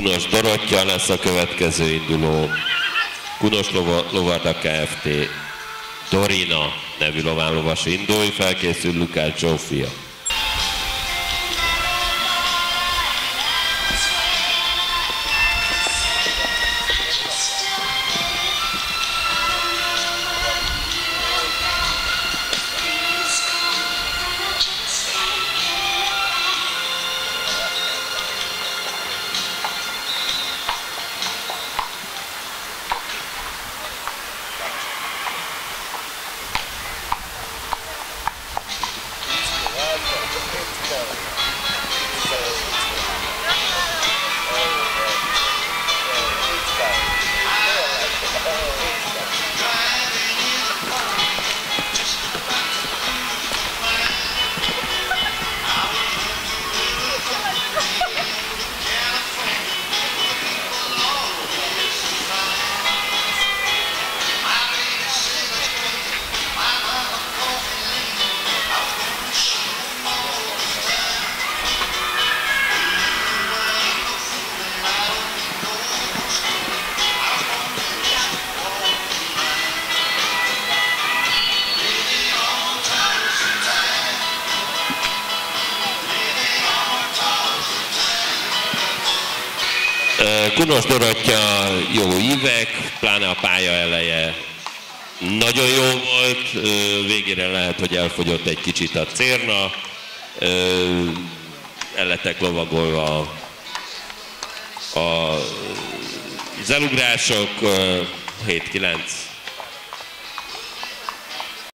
Kunos Dorottya lesz a következő induló. Kunos Lova- Lovarda Kft. Dorina nevű lovánlovas indulj, felkészül Lukács Zsófia. Kunos Dorottya jó ívek, pláne a pálya eleje nagyon jó volt, végére lehet, hogy elfogyott egy kicsit a cérna, Ö, el lettek lovagolva a, az elugrások, ö, 7-9